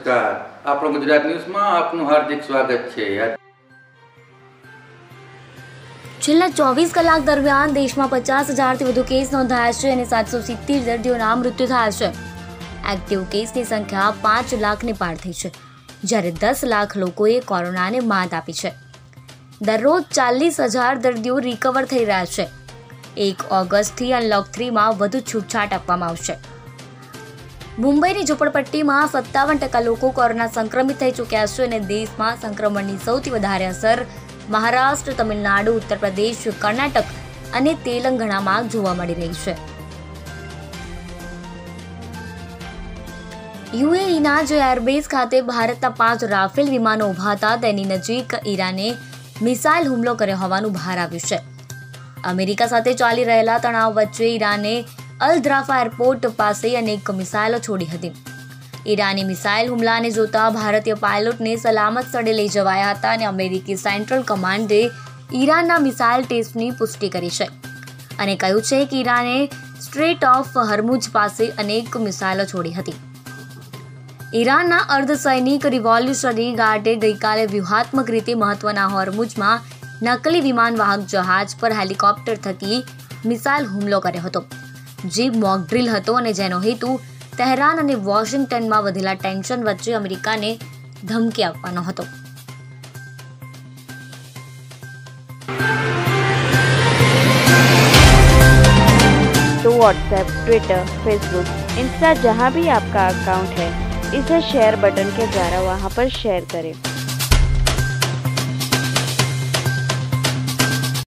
નમસ્કાર. આપણો ગુજરાત ન્યૂઝમાં આપનું હાર્દિક સ્વાગત છે. છેલ્લા ચોવીસ કલાક દરમિયાન દેશમાં પચાસ હજારથી વધુ કેસ નોંધાયા છે અને સાતસો સિત્તેર દર્દીઓના મૃત્યુ થયા છે. એક્ટિવ કેસની સંખ્યા પાંચ લાખને પાર થઈ છે. જ્યારે દસ લાખ લોકોએ કોરોનાને માત આપી છે. દરરોજ ચાલીસ હજાર દર્દીઓ રિકવર થઈ રહ્યા છે. એક ઓગસ્ટથી અનલોક થ્રીમાં વધુ છૂટછાટ આપવામાં આવશે. મુંબઈની ઝૂંપડપટ્ટીમાં સત્તાવન ટકા લોકો કોરોના સંક્રમિત થઈ ચૂક્યા છે અને દેશમાં સંક્રમણની સૌથી વધારે અસર મહારાષ્ટ્ર, તમિલનાડુ ઉત્તર પ્રદેશ કર્ણાટક અને તેલંગાણામાં જોવા મળી રહી છે. યુએઈના જે એરબેઝ ખાતે ભારતના પાંચ રાફેલ વિમાનો ઊભા હતા, તેની નજીક ઈરાને મિસાઇલ હુમલો કર્યો હોવાનું બહાર આવ્યું છે. અમેરિકા સાથે ચાલી રહેલા તણાવ વચ્ચે ઈરાને અલ એરપોર્ટ પાસે અનેક મિસાઇલો છોડી હતી. ઈરાની મિસાઇલ હુમલાને જોતા ભારતીય પાયલોટને સલામત સ્થળે લઈ જવાયા હતા અને અમેરિકી સેન્ટ્રલ કમાન્ડે ઈરાનના મિસાઇલ ટેસ્ટની પુષ્ટિ કરી છે અને કહ્યું છે કે ઈરાને સ્ટ્રેટ ઓફ હરમુજ પાસે અનેક મિસાઇલો છોડી હતી. ઈરાનના અર્ધસૈનિક રિવોલ્યુશનરી ગાર્ડે ગઈકાલે વ્યૂહાત્મક રીતે મહત્વના હોર્મુજમાં નકલી વિમાન વાહક જહાજ પર હેલિકોપ્ટર થકી મિસાઇલ હુમલો કર્યો હતો. જે મોક ડ્રીલ હતો અને જેનો હેતુ તહેરાન અને વોશિંગ્ટનમાં વધેલા ટેન્શન વચ્ચે અમેરિકાને ધમકી આપવાનો હતો तो व्हाट्सएप ट्विटर फेसबुक इंस्टा जहाँ भी आपका अकाउंट है इसे शेयर बटन के द्वारा वहाँ पर शेयर करें